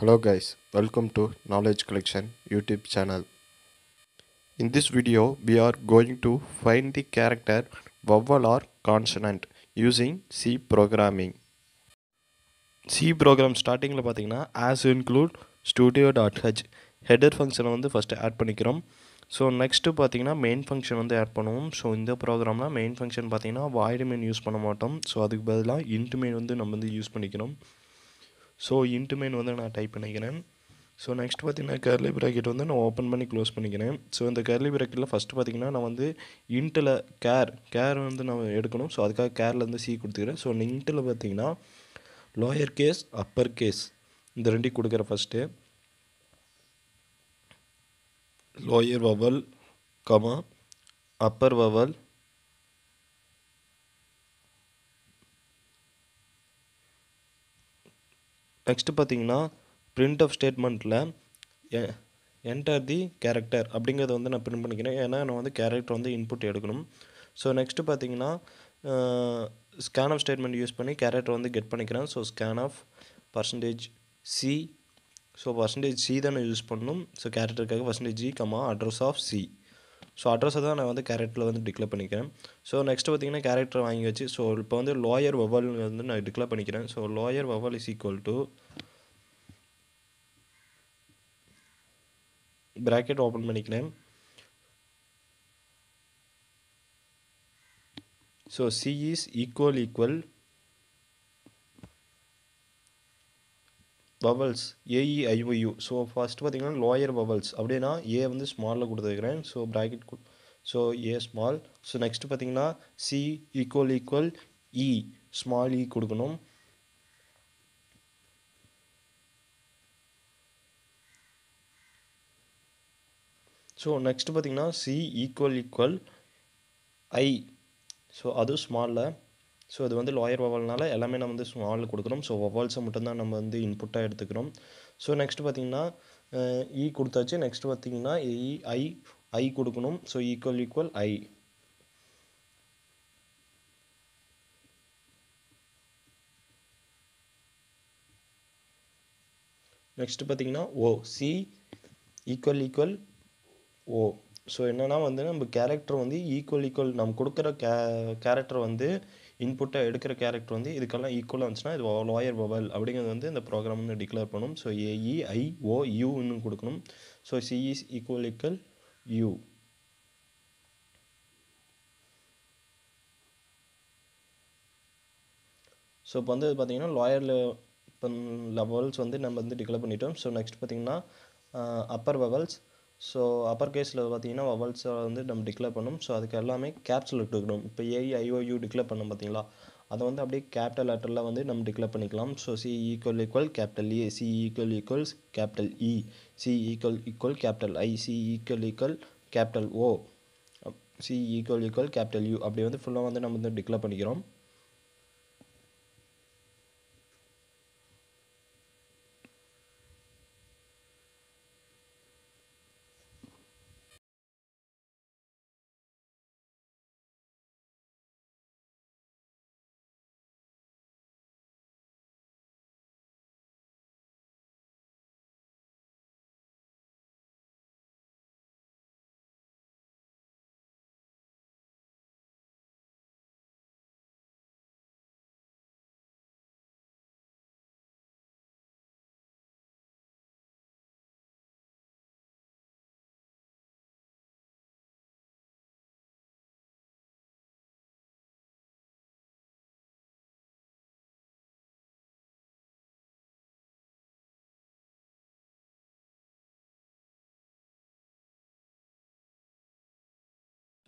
Hello guys, welcome to Knowledge Collection YouTube channel. In this video, we are going to find the character vowel or consonant using C programming. C program ஸ்டார்டிங்கில் பார்த்தீங்கன்னா as include studio dot H header ஃபங்க்ஷனை வந்து first add பண்ணிக்கிறோம். So next பார்த்தீங்கன்னா main function வந்து add பண்ணுவோம். So இந்த ப்ரோக்ராமில் மெயின் ஃபங்க்ஷன் பார்த்தீங்கன்னா வாய்டு மெயின் யூஸ் பண்ண மாட்டோம். ஸோ அதுக்கு பதிலாக இன்ட்டு மெயின் வந்து நம்ம வந்து யூஸ் பண்ணிக்கிறோம். ஸோ இன்ட்டு மெயின் வந்து நான் டைப் பண்ணிக்கிறேன். ஸோ நெக்ஸ்ட் பார்த்திங்கன்னா கர்லி ப்ராக்கெட் வந்து நான் ஓப்பன் பண்ணி க்ளோஸ் பண்ணிக்கிறேன். ஸோ இந்த கர்லி ப்ராக்கெட்டில் ஃபஸ்ட்டு பார்த்தீங்கன்னா நான் வந்து இன்ட்டில் கேர் கேர் வந்து நான் எடுக்கணும். ஸோ அதுக்காக கேர்லேருந்து சி கொடுத்துக்கிறேன். ஸோ இன்ட்டில் பார்த்தீங்கன்னா லோயர் கேஸ் அப்பர் கேஸ் இந்த ரெண்டையும் கொடுக்குற first lower vowel comma upper vowel next பார்த்தீங்கன்னா பிரிண்ட் ஆஃப் ஸ்டேட்மெண்ட்டில் என்டர் தி கேரக்டர் அப்படிங்கிறத வந்து நான் பிரிண்ட் பண்ணிக்கிறேன். ஏன்னா நான் வந்து கேரக்டர் வந்து இன்புட் எடுக்கணும். ஸோ நெக்ஸ்ட்டு பார்த்தீங்கன்னா ஸ்கேன் ஆஃப் ஸ்டேட்மெண்ட் யூஸ் பண்ணி கேரக்டர் வந்து கெட் பண்ணிக்கிறேன். So scanf percentage C so percentage C தான் நான் யூஸ் பண்ணணும். So கேரக்டருக்காக percentage G comma address of C so அட்ரஸை தான் நான் வந்து கேரக்டரில் வந்து டிக்ளேர் பண்ணிக்கிறேன். ஸோ நெக்ஸ்ட் பார்த்தீங்கன்னா கேரக்டர் வாங்கி வச்சு ஸோ இப்போ வந்து லோயர் வவல் வந்து நான் டிக்ளேர் பண்ணிக்கிறேன். So lower vowel is equal to bracket open பண்ணிக்கிறேன். So C is equal equal vowels A E I O U so first பார்த்தீங்கன்னா லோயர் வவல்ஸ் அப்படின்னா ஏ வந்து ஸ்மாலில் கொடுத்துருக்கிறேன். So bracket so A small so next பார்த்தீங்கன்னா C equal equal E small E கொடுக்கணும். So next பார்த்தீங்கன்னா C equal equal I so அதுவும் ஸ்மாலில் ஸோ அது வந்து லாயர் வவால்னால எல்லாமே நம்ம வந்து ஆள் கொடுக்குறோம் ஸோ வவால்ஸை மட்டும்தான் நம்ம வந்து இன்புட்டாக எடுத்துக்கிறோம் ஸோ நெக்ஸ்ட் பார்த்திங்கன்னா இ e கொடுத்தாச்சு. நெக்ஸ்ட் பார்த்திங்கன்னா இ e, ஐ ஐ கொடுக்கணும். So equal equal I next பார்த்திங்கன்னா O C equal equal O so என்னென்னா வந்து நம்ம கேரக்டர் வந்து ஈக்குவல் ஈக்குவல் நம்ம கொடுக்குற கே கேரக்டர் வந்து இன்புட்டை எடுக்கிற கேரக்டர் வந்து இதுக்கெல்லாம் ஈக்குவலாக இருந்துச்சுன்னா இது லாயர் வவல் அப்படிங்கிறது வந்து இந்த ப்ரோக்ராம் வந்து டிக்ளேர் பண்ணும். ஸோ ஏஇ ஐ ஓ யூன்னு கொடுக்கணும். So C is equal equal U so இப்போ வந்து பார்த்தீங்கன்னா லாயரில் இப்போ லெவல்ஸ் வந்து நம்ம வந்து டிக்ளேர் பண்ணிட்டோம். ஸோ நெக்ஸ்ட் பார்த்தீங்கன்னா upper uh, vowels so upper கேஸில் பார்த்தீங்கன்னா வவல்ஸை வந்து நம்ம டிக்ளேர் பண்ணணும். ஸோ அதுக்கு எல்லாமே கேப்ஸில் எடுக்கணும் இப்போ ஏஇ ஐஓயூ டிக்ளேர் பண்ணோம் பார்த்தீங்களா? அதை வந்து அப்படியே கேபிட்டல் லெட்டரில் வந்து நம்ம டிக்ளேர் பண்ணிக்கலாம். So C equal equal capital A C equal equals capital E C equal equal capital I C equal equal capital O C equal equal capital U அப்படி வந்து ஃபுல்லாக வந்து நம்ம வந்து டிக்ளேர் பண்ணிக்கிறோம்.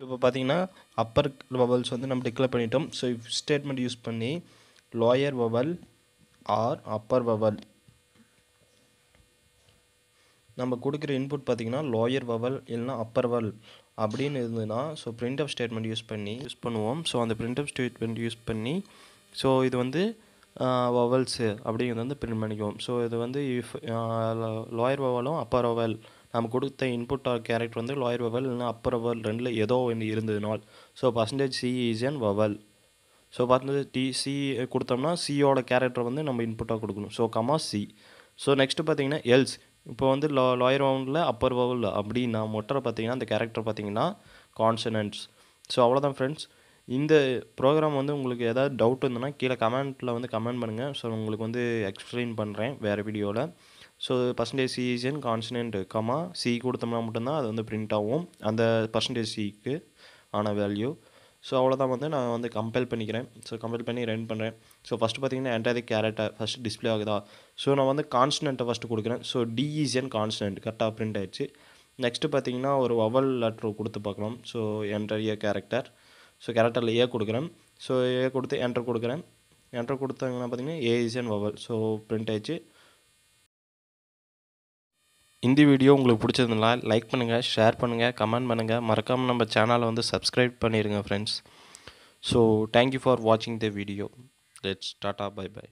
இப்போ பார்த்தீங்கன்னா அப்பர் வவல்ஸ் வந்து நம்ம டிக்ளேர் பண்ணிட்டோம். ஸோ இஃப் ஸ்டேட்மெண்ட் யூஸ் பண்ணி lower vowel or upper vowel நம்ம கொடுக்குற இன்புட் பார்த்தீங்கன்னா லோயர் வவல் இல்லைனா அப்பர் வவல் அப்படின்னு இருந்ததுன்னா ஸோ பிரிண்ட் அப் ஸ்டேட்மெண்ட் யூஸ் பண்ணி யூஸ் பண்ணுவோம். ஸோ அந்த பிரிண்ட் அப் ஸ்டேட்மெண்ட் யூஸ் பண்ணி ஸோ இது வந்து வவல்ஸு அப்படிங்கிறது வந்து பிரிண்ட் பண்ணிக்குவோம். ஸோ இது வந்து இஃப் லோயர் வவலும் அப்பர் வவல் நம்ம கொடுத்த இன்புட் ஆர் கேரக்டர் வந்து லோயர் வவல் இல்லைனா அப்பர் வவல் ரெண்டில் ஏதோ ஒன்று இருந்ததுனால். So percentage C is an vowel. So பார்த்து டி சி கொடுத்தோம்னா சியோட கேரக்டர் வந்து நம்ம இன்புட்டாக கொடுக்கணும். So comma C so next பார்த்தீங்கன்னா எல்ஸ் இப்போ வந்து லா லாயர் வவுண்டில் அப்பர் வவுல் அப்படின்னா மொட்டரை பார்த்தீங்கன்னா அந்த கேரக்டர் பார்த்தீங்கன்னா கான்சனன்ட்ஸ் ஸோ அவ்வளோதான் ஃப்ரெண்ட்ஸ் இந்த ப்ரோக்ராம் வந்து உங்களுக்கு ஏதாவது டவுட் இருந்ததுன்னா கீழே கமெண்ட்டில் வந்து கமெண்ட் பண்ணுங்கள் ஸோ உங்களுக்கு வந்து எக்ஸ்பிளைன் பண்ணுறேன் வேறு வீடியோவில் so percentage C is an constant comma C கொடுத்தோம்னா மட்டும்தான் அது வந்து பிரிண்ட் ஆகும். அந்த பர்சன்டேஜ் சிக்கு ஆன வேல்யூ ஸோ அவ்வளோதான் வந்து நான் வந்து கம்பேர் பண்ணிக்கிறேன். ஸோ கம்பேர் பண்ணி ரன் பண்ணுறேன் ஸோ ஃபஸ்ட்டு பார்த்தீங்கன்னா என்டையர் கேரக்டர் ஃபஸ்ட்டு டிஸ்பிளே ஆகுதா? ஸோ நான் வந்து கான்ஸ்டன்ட்டை ஃபஸ்ட்டு கொடுக்குறேன். So D E C N constant கரெக்டாக பிரிண்ட் ஆயிடுச்சு. நெக்ஸ்ட்டு பார்த்தீங்கன்னா ஒரு வவல் லெட்ரு கொடுத்து பார்க்கலாம். So enter A character so கேரக்டரில் ஏ கொடுக்குறேன். ஸோ ஏ கொடுத்து என்டர் கொடுக்குறேன். என்டர் கொடுத்தாங்கன்னா பார்த்தீங்கன்னா ஏஇசிஎன் வவல் ஸோ பிரிண்ட் ஆயிடுச்சு. இந்த வீடியோ உங்களுக்கு பிடிச்சதுனால லைக் பண்ணுங்கள் ஷேர் பண்ணுங்கள் கமெண்ட் பண்ணுங்கள் மறக்காமல் நம்ம சேனலை வந்து சப்ஸ்கிரைப் பண்ணிடுங்க ஃப்ரெண்ட்ஸ் ஸோ தேங்க்யூ ஃபார் வாட்சிங் the video let's tata bye bye